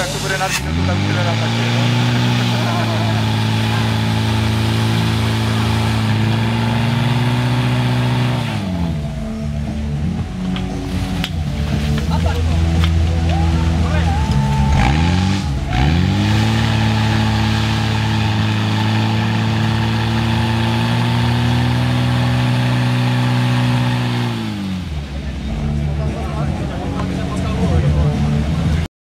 jako bude nabídnuto, tak a.